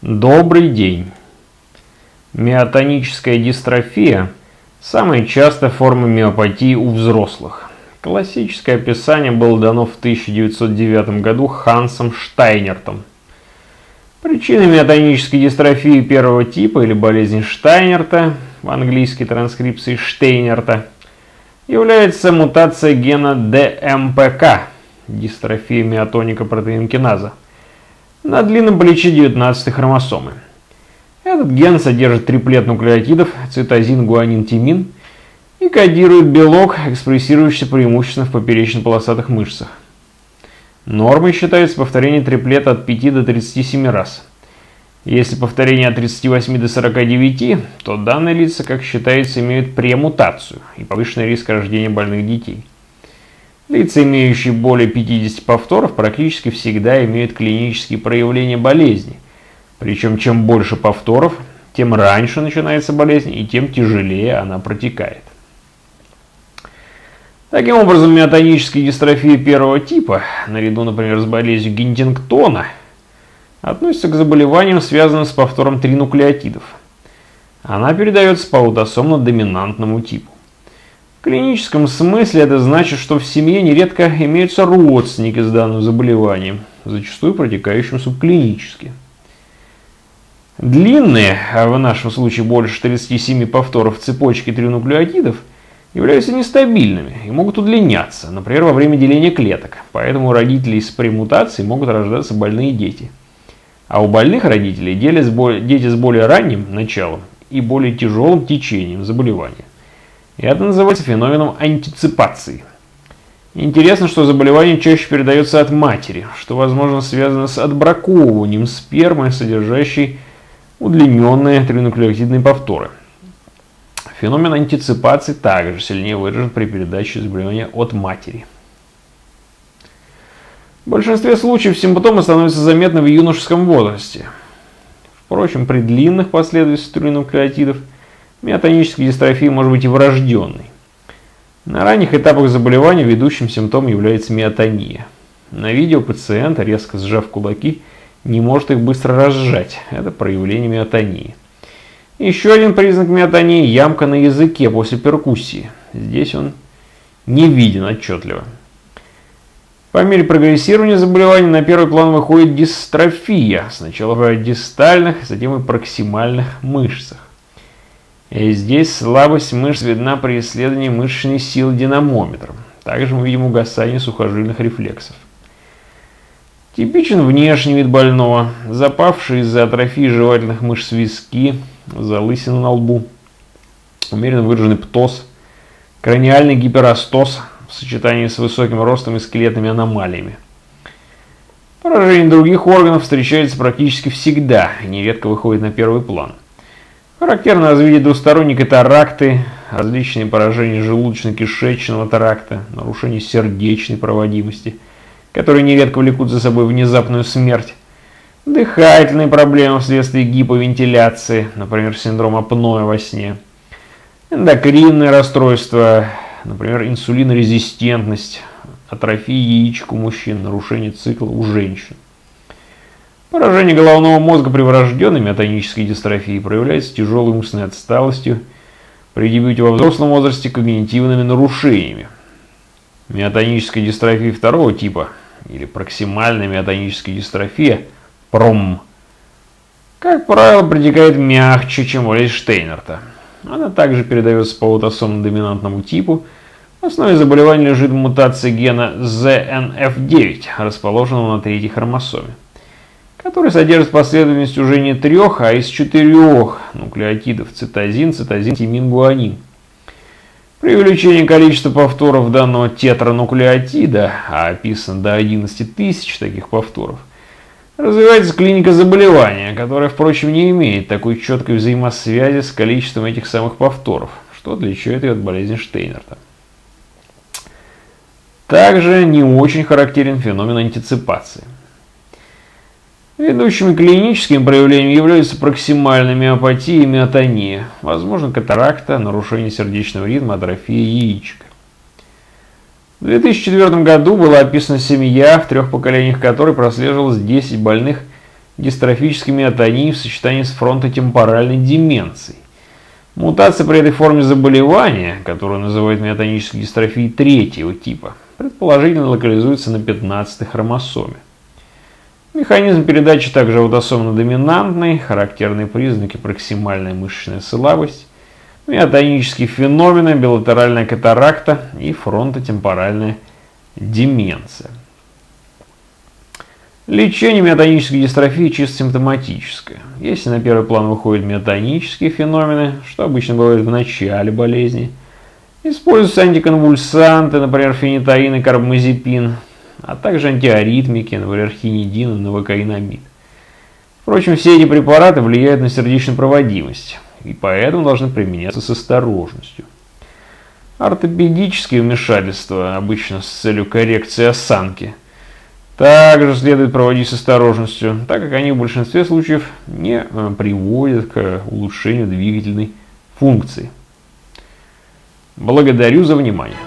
Добрый день. Миотоническая дистрофия – самая частая форма миопатии у взрослых. Классическое описание было дано в 1909 году Хансом Штайнертом. Причиной миотонической дистрофии первого типа или болезни Штайнерта, в английской транскрипции Штейнерта, является мутация гена ДМПК – дистрофия миотоника протеинкиназа – на длинном плече 19 хромосомы. Этот ген содержит триплет нуклеотидов цитозин, гуанин, тимин и кодирует белок, экспрессирующийся преимущественно в поперечно-полосатых мышцах. Нормой считается повторение триплета от 5 до 37 раз. Если повторение от 38 до 49, то данные лица, как считается, имеют премутацию и повышенный риск рождения больных детей. Лица, имеющие более 50 повторов, практически всегда имеют клинические проявления болезни. Причем чем больше повторов, тем раньше начинается болезнь и тем тяжелее она протекает. Таким образом, миотоническая дистрофия первого типа, наряду, например, с болезнью Гинтингтона, относится к заболеваниям, связанным с повтором тринуклеотидов. Она передается по аутосомно-доминантному типу. В клиническом смысле это значит, что в семье нередко имеются родственники с данным заболеванием, зачастую протекающим субклинически. Длинные, а в нашем случае больше 37 повторов цепочки тринуклеотидов, являются нестабильными и могут удлиняться, например, во время деления клеток, поэтому у родителей с премутацией могут рождаться больные дети. А у больных родителей дети с более ранним началом и более тяжелым течением заболевания. И это называется феноменом антиципации. Интересно, что заболевание чаще передается от матери, что, возможно, связано с отбраковыванием спермы, содержащей удлиненные тринуклеотидные повторы. Феномен антиципации также сильнее выражен при передаче заболевания от матери. В большинстве случаев симптомы становятся заметны в юношеском возрасте. Впрочем, при длинных последовательностях тринуклеотидов – Миотоническая дистрофия может быть и врожденной. На ранних этапах заболевания ведущим симптомом является миотония. На видео пациент, резко сжав кулаки, не может их быстро разжать. Это проявление миотонии. Еще один признак миотонии – ямка на языке после перкуссии. Здесь он не виден отчетливо. По мере прогрессирования заболевания на первый план выходит дистрофия. Сначала в дистальных, затем и проксимальных мышцах. И здесь слабость мышц видна при исследовании мышечной силы динамометром. Также мы видим угасание сухожильных рефлексов. Типичен внешний вид больного, запавшие из-за атрофии жевательных мышц виски, залысина на лбу, умеренно выраженный птоз, краниальный гиперостоз в сочетании с высоким ростом и скелетными аномалиями. Поражение других органов встречается практически всегда и нередко выходит на первый план. Характерно развитие двусторонней катаракты, различные поражения желудочно-кишечного тракта, нарушение сердечной проводимости, которые нередко влекут за собой внезапную смерть, дыхательные проблемы вследствие гиповентиляции, например, синдром апноэ во сне, эндокринные расстройства, например, инсулинорезистентность, атрофия яичек у мужчин, нарушение цикла у женщин. Поражение головного мозга при врожденной миотонической дистрофии проявляется тяжелой умственной отсталостью, при дебюте во взрослом возрасте когнитивными нарушениями. Миотоническая дистрофия второго типа, или проксимальная миотоническая дистрофия, ПРОМ, как правило, протекает мягче, чем болезнь Штейнерта. Она также передается по аутосомно-доминантному типу. В основе заболевания лежит мутация гена ZNF9, расположенного на третьей хромосоме который содержит последовательность уже не трех, а из четырех нуклеотидов цитозин, цитозин, тимин, гуанин. При увеличении количества повторов данного тетрануклеотида, а описано до 11 тысяч таких повторов, развивается клиника заболевания, которая, впрочем, не имеет такой четкой взаимосвязи с количеством этих самых повторов, что отличает ее от болезни Штейнерта. Также не очень характерен феномен антиципации. Ведущими клиническими проявлениями являются проксимальная миопатия и миотония, возможно катаракта, нарушение сердечного ритма, атрофия яичек. В 2004 году была описана семья, в трех поколениях которой прослеживалось 10 больных дистрофической миотонией в сочетании с фронтотемпоральной деменцией. Мутация при этой форме заболевания, которую называют миотонической дистрофией третьего типа, предположительно локализуется на 15-й хромосоме. Механизм передачи также аутосомно-доминантный, характерные признаки проксимальная мышечная слабость, миотонические феномены, билатеральная катаракта и фронтотемпоральная деменция. Лечение миотонической дистрофии чисто симптоматическое. Если на первый план выходят миотонические феномены, что обычно бывает в начале болезни, используются антиконвульсанты, например, фенитаин и карбамазепин, а также антиаритмики, например, хинидин и новокаинамид. Впрочем, все эти препараты влияют на сердечную проводимость, и поэтому должны применяться с осторожностью. Ортопедические вмешательства, обычно с целью коррекции осанки, также следует проводить с осторожностью, так как они в большинстве случаев не э, приводят к улучшению двигательной функции. Благодарю за внимание.